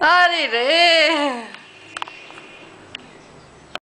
아리래.